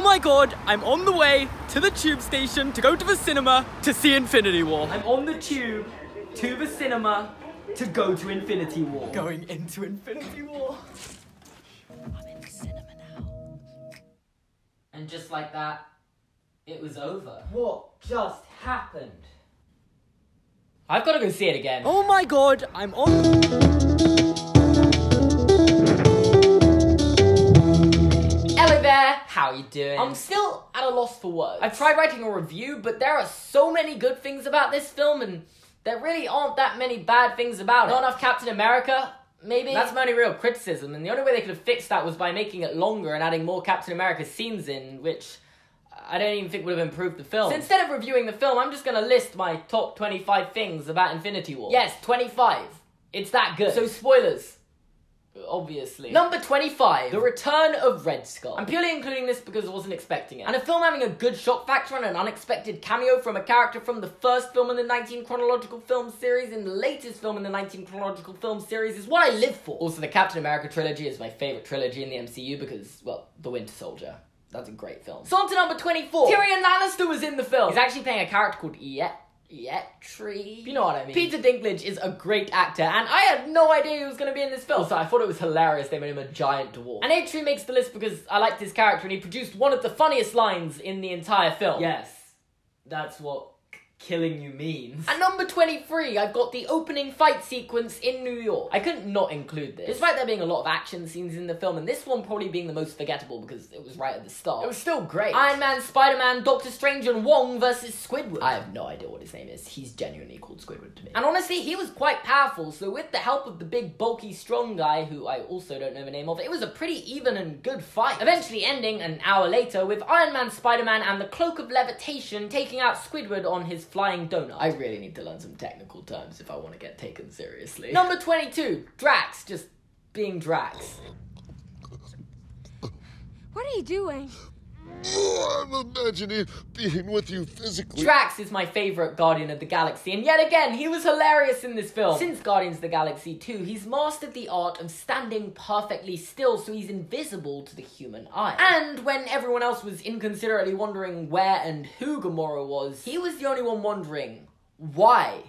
Oh my god, I'm on the way to the tube station to go to the cinema to see Infinity War. I'm on the tube to the cinema to go to Infinity War. Going into Infinity War. I'm in the cinema now. And just like that, it was over. What just happened? I've got to go see it again. Oh my god, I'm on. How you doing? I'm still at a loss for words. I've tried writing a review, but there are so many good things about this film, and there really aren't that many bad things about it. Not enough Captain America, maybe? That's my only real criticism, and the only way they could have fixed that was by making it longer and adding more Captain America scenes in, which I don't even think would have improved the film. So instead of reviewing the film, I'm just gonna list my top 25 things about Infinity War. Yes, 25. It's that good. So spoilers. Obviously. Number 25, The Return of Red Skull. I'm purely including this because I wasn't expecting it. And a film having a good shock factor and an unexpected cameo from a character from the first film in the 19 chronological film series and the latest film in the 19 chronological film series is what I live for. Also, the Captain America trilogy is my favorite trilogy in the MCU because, well, The Winter Soldier. That's a great film. So on to number 24. Tyrion Lannister was in the film. He's actually playing a character called Yet. Yetri. You know what I mean. Peter Dinklage is a great actor, and I had no idea he was going to be in this film. So I thought it was hilarious they made him a giant dwarf. And Eitri makes the list because I liked his character, and he produced one of the funniest lines in the entire film. Yes, that's what killing you means. At number 23, I've got the opening fight sequence in New York. I couldn't not include this. Despite there being a lot of action scenes in the film, and this one probably being the most forgettable because it was right at the start. It was still great. Iron Man, Spider-Man, Doctor Strange, and Wong versus Squidward. I have no idea what his name is. He's genuinely called Squidward to me. And honestly, he was quite powerful, so with the help of the big, bulky, strong guy, who I also don't know the name of, it was a pretty even and good fight. Eventually ending an hour later with Iron Man, Spider-Man, and the Cloak of Levitation taking out Squidward on his flying donut. I really need to learn some technical terms if I want to get taken seriously. Number 22, Drax, just being Drax. What are you doing? Oh, I'm imagining being with you physically. Drax is my favorite Guardian of the Galaxy, and yet again, he was hilarious in this film. Since Guardians of the Galaxy 2, he's mastered the art of standing perfectly still so he's invisible to the human eye. And when everyone else was inconsiderately wondering where and who Gamora was, he was the only one wondering why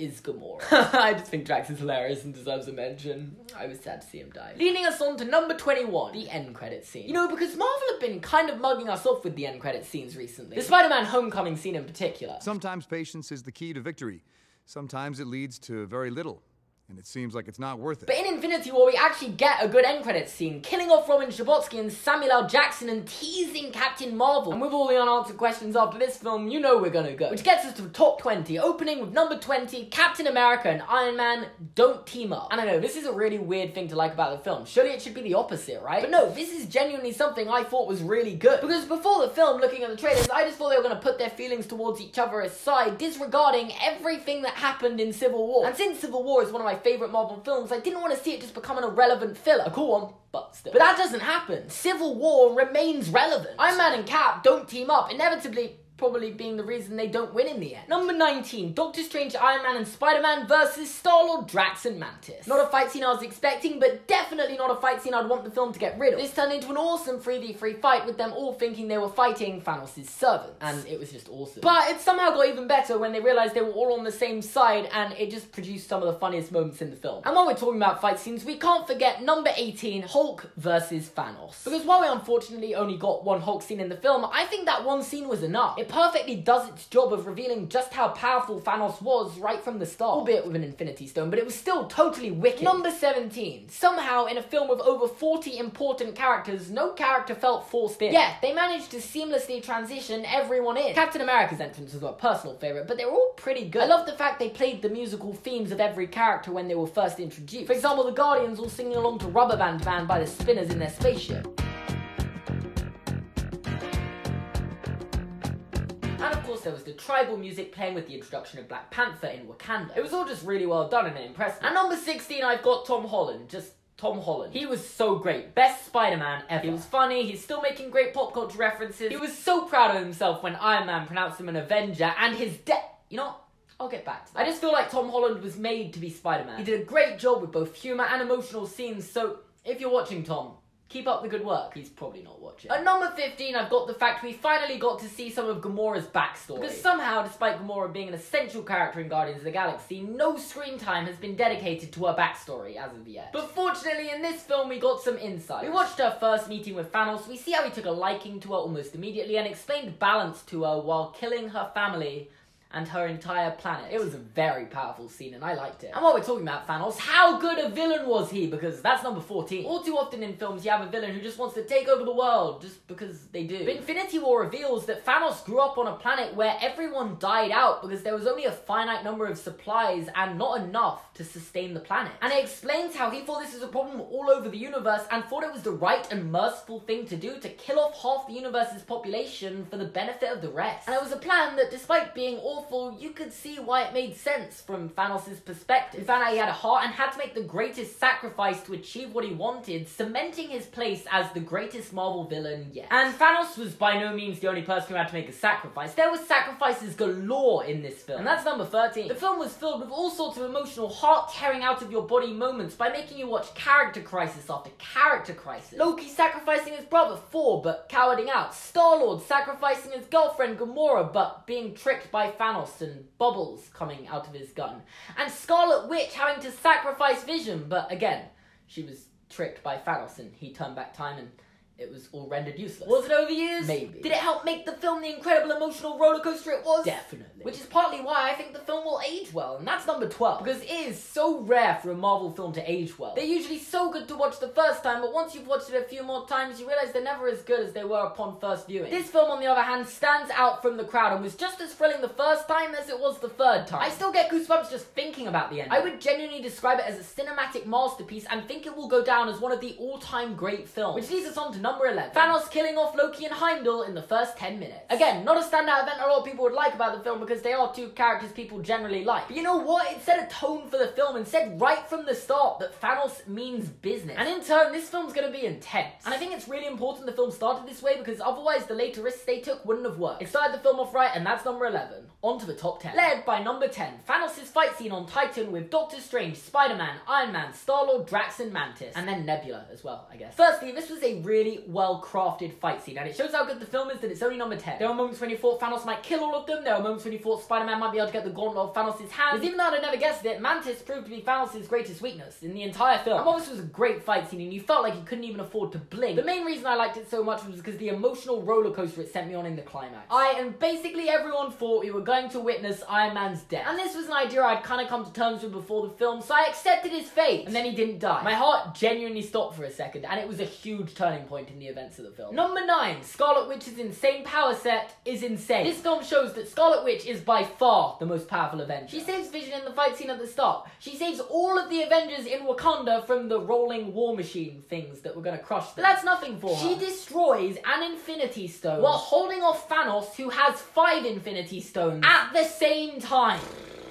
is Gamora. I just think Drax is hilarious and deserves a mention. I was sad to see him die. Leading us on to number 21, the end credit scene. You know, because Marvel have been kind of mugging us off with the end credit scenes recently. The Spider-Man Homecoming scene in particular. Sometimes patience is the key to victory. Sometimes it leads to very little. And it seems like it's not worth it. But in Infinity War, we actually get a good end credits scene, killing off Robin Scherbatsky and Samuel L. Jackson and teasing Captain Marvel. And with all the unanswered questions after this film, you know we're gonna go. Which gets us to the top 20, opening with number 20, Captain America and Iron Man don't team up. And I know, this is a really weird thing to like about the film. Surely it should be the opposite, right? But no, this is genuinely something I thought was really good. Because before the film, looking at the trailers, I just thought they were gonna put their feelings towards each other aside, disregarding everything that happened in Civil War. And since Civil War is one of my favorite Marvel films, I didn't want to see it just become an irrelevant filler. A cool one, but still. But that doesn't happen. Civil War remains relevant. Iron Man and Cap don't team up, inevitably probably being the reason they don't win in the end. Number 19, Doctor Strange, Iron Man, and Spider-Man versus Star-Lord, Drax, and Mantis. Not a fight scene I was expecting, but definitely not a fight scene I'd want the film to get rid of. This turned into an awesome 3v3 fight with them all thinking they were fighting Thanos' servants. And it was just awesome. But it somehow got even better when they realized they were all on the same side, and it just produced some of the funniest moments in the film. And while we're talking about fight scenes, we can't forget number 18, Hulk versus Thanos. Because while we unfortunately only got one Hulk scene in the film, I think that one scene was enough. It perfectly does its job of revealing just how powerful Thanos was right from the start. Albeit with an Infinity Stone, but it was still totally wicked. Number 17. Somehow, in a film with over 40 important characters, no character felt forced in. Yeah, they managed to seamlessly transition everyone in. Captain America's entrance was my personal favourite, but they were all pretty good. I love the fact they played the musical themes of every character when they were first introduced. For example, the Guardians all singing along to Rubber Band Man by the Spinners in their spaceship. Course, there was the tribal music playing with the introduction of Black Panther in Wakanda. It was all just really well done and it impressive. And number 16, I've got Tom Holland. Just Tom Holland. He was so great. Best Spider-Man ever. He was funny, he's still making great pop culture references. He was so proud of himself when Iron Man pronounced him an Avenger, and his death. You know, I'll get back to that. I just feel like Tom Holland was made to be Spider-Man. He did a great job with both humor and emotional scenes, so if you're watching, Tom, Keep up the good work. He's probably not watching. At number 15, I've got the fact we finally got to see some of Gamora's backstory. Because somehow, despite Gamora being an essential character in Guardians of the Galaxy, no screen time has been dedicated to her backstory as of yet. But fortunately, in this film, we got some insight. We watched her first meeting with Thanos, we see how he took a liking to her almost immediately and explained balance to her while killing her family and her entire planet. It was a very powerful scene and I liked it. And while we're talking about Thanos, how good a villain was he? Because that's number 14. All too often in films you have a villain who just wants to take over the world just because they do. But Infinity War reveals that Thanos grew up on a planet where everyone died out because there was only a finite number of supplies and not enough to sustain the planet. And it explains how he thought this was a problem all over the universe and thought it was the right and merciful thing to do to kill off half the universe's population for the benefit of the rest. And it was a plan that despite being all awful, you could see why it made sense from Thanos' perspective. He had a heart and had to make the greatest sacrifice to achieve what he wanted, cementing his place as the greatest Marvel villain yet. And Thanos was by no means the only person who had to make a sacrifice. There were sacrifices galore in this film. And that's number 13. The film was filled with all sorts of emotional, heart-tearing out of your body moments by making you watch character crisis after character crisis. Loki sacrificing his brother Thor but cowarding out. Star-Lord sacrificing his girlfriend Gamora but being tricked by Thanos Thanos and bubbles coming out of his gun. And Scarlet Witch having to sacrifice Vision, but again, she was tricked by Thanos and he turned back time and it was all rendered useless. Was it overused? Maybe. Did it help make the film the incredible emotional roller coaster it was? Definitely. Which is partly why I think the film will age well, and that's number 12. Because it is so rare for a Marvel film to age well. They're usually so good to watch the first time, but once you've watched it a few more times, you realize they're never as good as they were upon first viewing. This film, on the other hand, stands out from the crowd and was just as thrilling the first time as it was the third time. I still get goosebumps just thinking about the end. I would genuinely describe it as a cinematic masterpiece and think it will go down as one of the all-time great films. Which leads us on to number 11. Thanos killing off Loki and Heimdall in the first 10 minutes. Again, not a standout event a lot of people would like about the film because they are two characters people generally like. But you know what? It set a tone for the film and said right from the start that Thanos means business. And in turn, this film's gonna be intense. And I think it's really important the film started this way because otherwise the later risks they took wouldn't have worked. It started the film off right and that's number 11. On to the top 10. Led by number 10, Thanos' fight scene on Titan with Doctor Strange, Spider-Man, Iron Man, Star-Lord, Drax and Mantis. And then Nebula as well, I guess. Firstly, this was a really well crafted fight scene, and it shows how good the film is that it's only number 10. There are moments when you thought Thanos might kill all of them, there are moments when you thought Spider-Man might be able to get the gauntlet of Thanos' hands. even though I'd never guessed it, Mantis proved to be Thanos' greatest weakness in the entire film. And while this was a great fight scene, and you felt like you couldn't even afford to blink, the main reason I liked it so much was because the emotional roller coaster it sent me on in the climax. I and basically everyone thought we were going to witness Iron Man's death. And this was an idea I'd kind of come to terms with before the film, so I accepted his fate. And then he didn't die. My heart genuinely stopped for a second, and it was a huge turning point in the events of the film. Number 9, Scarlet Witch's insane power set is insane. This film shows that Scarlet Witch is by far the most powerful Avenger. She saves Vision in the fight scene at the start. She saves all of the Avengers in Wakanda from the rolling war machine things that were gonna crush them. But that's nothing for her. She destroys an Infinity Stone while holding off Thanos, who has five Infinity Stones, at the same time.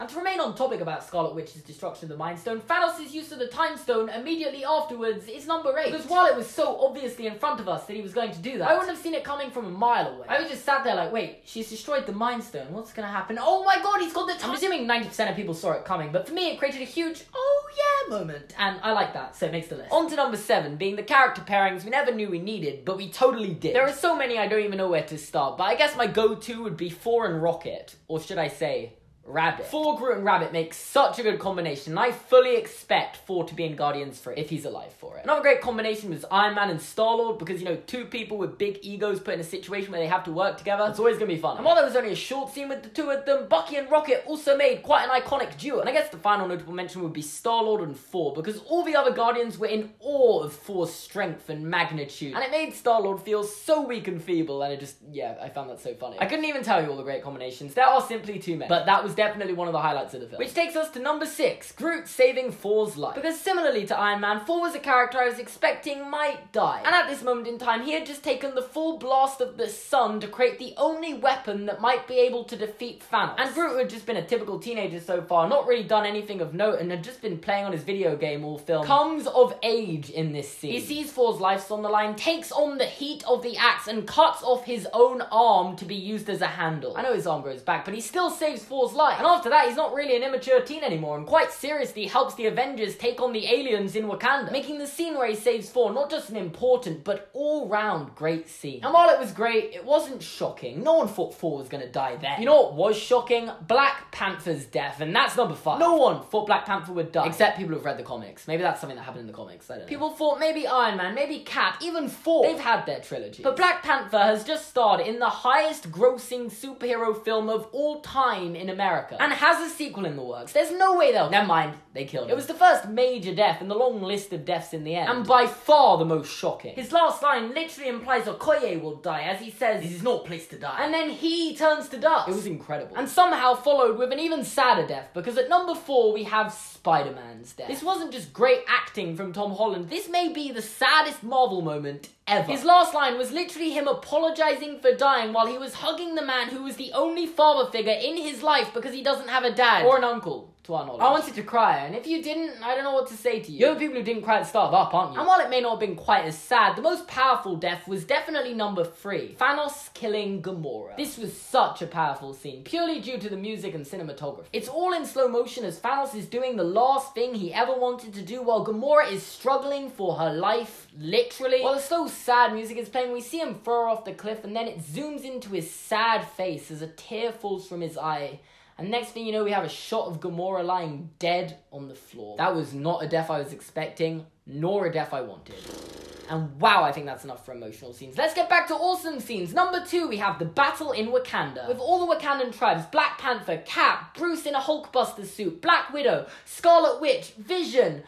And to remain on topic about Scarlet Witch's destruction of the Mind Stone, Thanos' use of the Time Stone immediately afterwards is number 8. Because while it was so obviously in front of us that he was going to do that, I wouldn't have seen it coming from a mile away. I was just sat there like, wait, she's destroyed the Mind Stone, what's gonna happen? Oh my god, he's got the time- I'm assuming 90% of people saw it coming, but for me it created a huge, oh yeah moment, and I like that, so it makes the list. On to number 7, being the character pairings we never knew we needed, but we totally did. There are so many I don't even know where to start, but I guess my go-to would be Thor and Rocket, or should I say, Rabbit. Thor Groot, and Rabbit make such a good combination, and I fully expect Thor to be in Guardians 3 if he's alive for it. Another great combination was Iron Man and Star-Lord, because, you know, two people with big egos put in a situation where they have to work together, it's always gonna be fun. And while there was only a short scene with the two of them, Bucky and Rocket also made quite an iconic duo. And I guess the final notable mention would be Star-Lord and Thor because all the other Guardians were in awe of Thor's strength and magnitude, and it made Star-Lord feel so weak and feeble, and it just, yeah, I found that so funny. I couldn't even tell you all the great combinations, there are simply too many, but that was definitely one of the highlights of the film. Which takes us to number six, Groot saving Thor's life. Because similarly to Iron Man, Thor was a character I was expecting might die. And at this moment in time, he had just taken the full blast of the sun to create the only weapon that might be able to defeat Thanos. And Groot had just been a typical teenager so far, not really done anything of note, and had just been playing on his video game all film. Comes of age in this scene. He sees Thor's life on the line, takes on the heat of the axe, and cuts off his own arm to be used as a handle. I know his arm grows back, but he still saves Thor's life And after that, he's not really an immature teen anymore, and quite seriously helps the Avengers take on the aliens in Wakanda, making the scene where he saves Thor not just an important, but all-round great scene. And while it was great, it wasn't shocking. No one thought Thor was gonna die there. You know what was shocking? Black Panther's death, and that's number five. No one thought Black Panther would die, except people who've read the comics. Maybe that's something that happened in the comics, I don't know. People thought maybe Iron Man, maybe Cap, even Thor. They've had their trilogy. But Black Panther has just starred in the highest grossing superhero film of all time in America, and has a sequel in the works. There's no way they'll. Never mind, they killed him. It was the first major death in the long list of deaths in the end, and by far the most shocking. His last line literally implies Okoye will die, as he says, "This is no place to die," and then he turns to dust. It was incredible, and somehow followed with an even sadder death because at number four we have Spider-Man's death. This wasn't just great acting from Tom Holland. This may be the saddest Marvel moment ever. His last line was literally him apologizing for dying while he was hugging the man who was the only father figure in his life because he doesn't have a dad or an uncle. To our knowledge. I wanted to cry, and if you didn't, I don't know what to say to you. You're the people who didn't cry at the start of Up, aren't you? And while it may not have been quite as sad, the most powerful death was definitely number three Thanos killing Gamora. This was such a powerful scene, purely due to the music and cinematography. It's all in slow motion as Thanos is doing the last thing he ever wanted to do while Gamora is struggling for her life, literally. While the slow, sad music is playing, we see him throw off the cliff, and then it zooms into his sad face as a tear falls from his eye. And next thing you know, we have a shot of Gamora lying dead on the floor. That was not a death I was expecting, nor a death I wanted. And wow, I think that's enough for emotional scenes. Let's get back to awesome scenes. Number two, we have the battle in Wakanda. With all the Wakandan tribes, Black Panther, Cap, Bruce in a Hulkbuster suit, Black Widow, Scarlet Witch, Vision,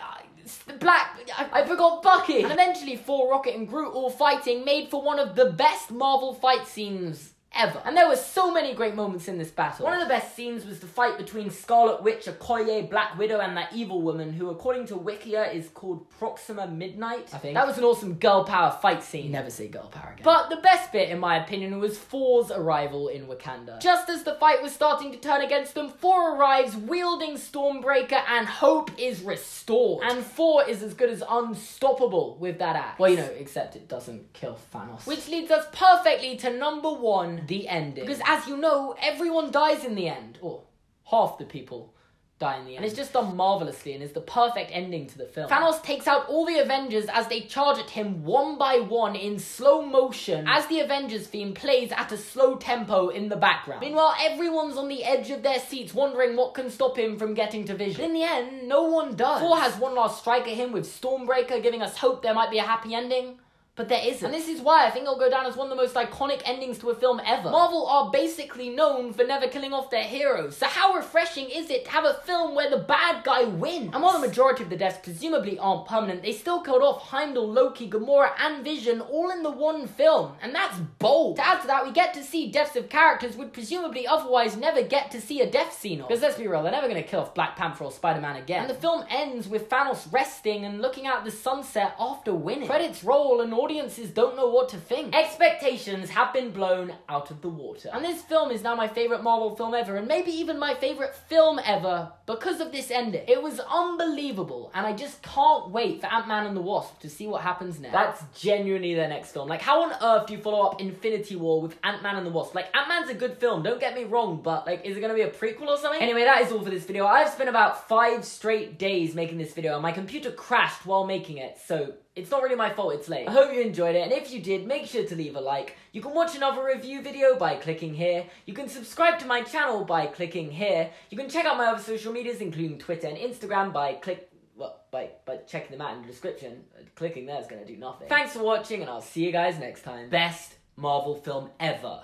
uh, Black, I, I, forgot Bucky. And eventually, Thor, Rocket, and Groot all fighting made for one of the best Marvel fight scenes ever. And there were so many great moments in this battle. One of the best scenes was the fight between Scarlet Witch, Okoye, Black Widow, and that evil woman who, according to Wikia, is called Proxima Midnight. I think. That was an awesome girl power fight scene. Never say girl power again. But the best bit, in my opinion, was Thor's arrival in Wakanda. Just as the fight was starting to turn against them, Thor arrives wielding Stormbreaker and hope is restored. And Thor is as good as unstoppable with that axe. Well, you know, except it doesn't kill Thanos. Which leads us perfectly to number one, the ending. Because as you know, everyone dies in the end. Or half the people die in the end. And it's just done marvelously and is the perfect ending to the film. Thanos takes out all the Avengers as they charge at him one by one in slow motion as the Avengers theme plays at a slow tempo in the background. Meanwhile, everyone's on the edge of their seats wondering what can stop him from getting to Vision. In the end, no one does. Thor has one last strike at him with Stormbreaker giving us hope there might be a happy ending. But there isn't. And this is why I think it'll go down as one of the most iconic endings to a film ever. Marvel are basically known for never killing off their heroes, so how refreshing is it to have a film where the bad guy wins? And while the majority of the deaths presumably aren't permanent, they still killed off Heimdall, Loki, Gamora, and Vision all in the one film. And that's bold. To add to that, we get to see deaths of characters we'd presumably otherwise never get to see a death scene of. Because let's be real, they're never gonna kill off Black Panther or Spider-Man again. And the film ends with Thanos resting and looking out the sunset after winning. Credits roll and audiences don't know what to think. Expectations have been blown out of the water. And this film is now my favorite Marvel film ever, and maybe even my favorite film ever because of this ending. It was unbelievable, and I just can't wait for Ant-Man and the Wasp to see what happens next. That's genuinely their next film. Like, how on earth do you follow up Infinity War with Ant-Man and the Wasp? Like, Ant-Man's a good film, don't get me wrong, but, like, is it gonna be a prequel or something? Anyway, that is all for this video. I've spent about five straight days making this video, and my computer crashed while making it, so it's not really my fault it's late. I hope you enjoyed it, and if you did, make sure to leave a like. You can watch another review video by clicking here. You can subscribe to my channel by clicking here. You can check out my other social medias, including Twitter and Instagram, by click well, by, by checking them out in the description. Uh, clicking there is going to do nothing. Thanks for watching, and I'll see you guys next time. Best Marvel film ever.